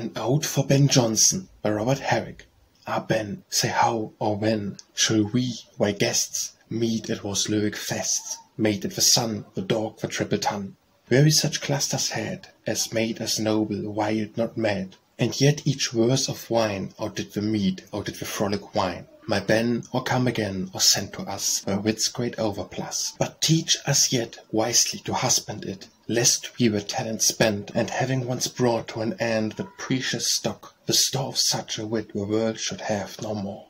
An Ode for Ben Jonson by Robert Herrick. Ah Ben, say how or when shall we, why guests, meet at Roslewick Fest, made at the sun, the dog, the triple Tun? Where we such clusters had, as made us noble, wild, not mad, and yet each verse of wine outdid the mead, outdid the frolic wine. My Ben, or come again, or send to us Thy wit's great overplus, but teach us yet wisely to husband it, lest we Were talent spent, and having once brought to an end the precious stock, the store of such a wit the world should have no more.